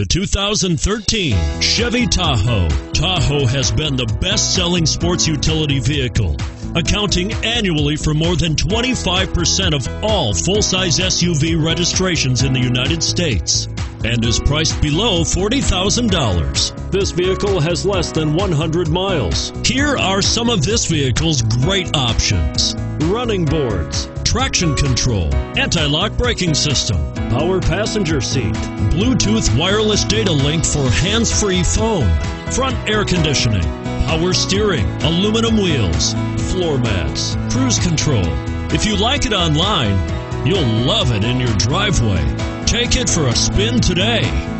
The 2013 Chevy Tahoe. Tahoe has been the best selling sports utility vehicle, accounting annually for more than 25% of all full size SUV registrations in the United States and is priced below $40,000. This vehicle has less than 100 miles. Here are some of this vehicle's great options running boards, traction control, anti lock braking system, power passenger seat, Bluetooth wireless data link for hands free phone, front air conditioning, power steering, aluminum wheels, floor mats, cruise control. If you like it online, you'll love it in your driveway. Take it for a spin today.